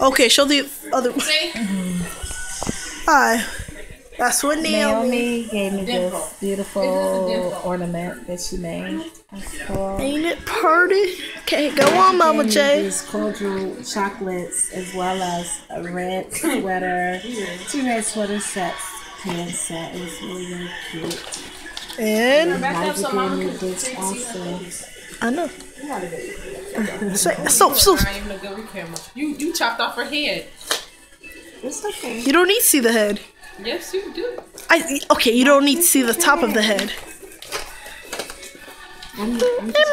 Okay, show the other one. Hi. That's what Naomi. Naomi gave me this beautiful ornament that she made. Cool. Ain't it pretty? Okay, go on, Mama Gave me J. These cordial chocolates as well as a red sweater, two red sweater sets, pants set. It was really, really cute. And Liza gave me this also. I know. Say, so, so I ain't even good with camera. You you chopped off her head. It's okay. you don't need to see the head. Yes, you do. I okay. You don't need to see the top of the head. I'm, I'm just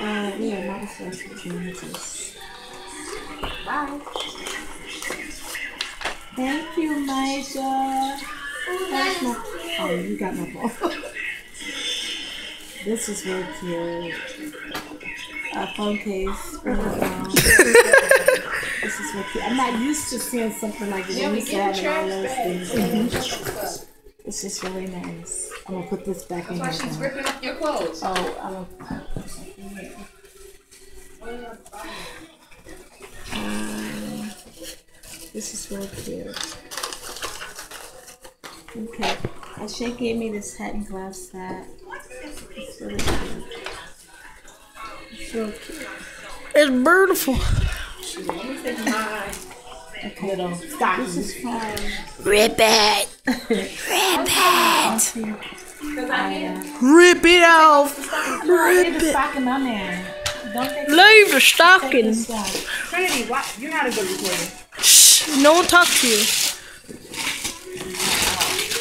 Uh, yeah, not as fast as changes. Bye. Thank you, Maja. That's my, oh, you got my ball. this is really cute. A phone case for my phone. this is really cute. I'm not used to seeing something like this. Yeah, we get the trash those things. It's just really nice. I'm gonna put this back in Why she's now. ripping up your clothes? Oh, I'm gonna put this back in here. Um, this is really cute. Okay, Ashay gave me this hat and glass set. It's really cute. It's really cute. It's beautiful. Okay, this is fun. Rip it. Rip it. Rip it off. leave Rip the it. stocking on there. Don't take Leave the stocking. Trinity, why, you're not a good reporter. Shh. No one talk to you.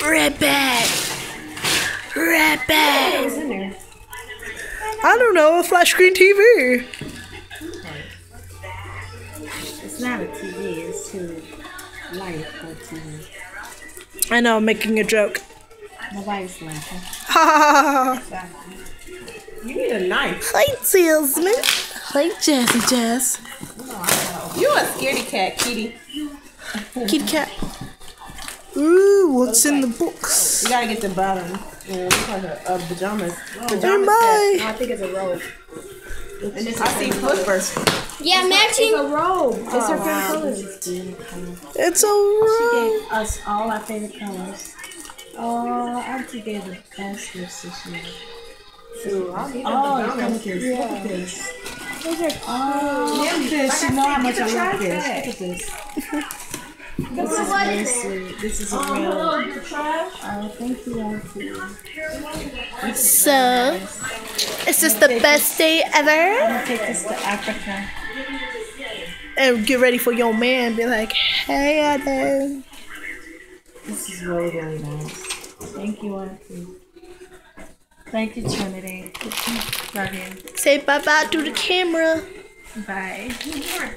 Rip it. Rip it. What's in there? I don't know. A flat screen TV. It's not a TV, it's too life or TV. Uh, I know. I'm making a joke. Nobody's laughing. Ha ha ha. You need a knife. Hi, salesman. Hi, Jazzy Jazz. You a scaredy cat, Kitty. Kitty cat. Ooh, what's in the books? You gotta get the bottom. Yeah, look like a, a pajamas. Oh, pajamas Am set. I? I think it's a robe. And this I see flippers. Yeah, matching. a robe. It's her oh, favorite Wow, color. this is beautiful. It's a robe. She gave us all our favorite colors. Oh, Auntie gave the best gifts this year. Ooh, I'll need Oh, a oh, look at this. Look at this. Oh, look at this. You know how much I love this. Look at this. This is sweet. This is a oh, real. Oh, thank you, Auntie. So, is this the best day ever? I'm gonna take this to Africa. And get ready for your man. Be like, hey, Adam. This is really, really nice. Thank you, Auntie. Thank you, Trinity. Love you. Say bye bye to the camera. Bye.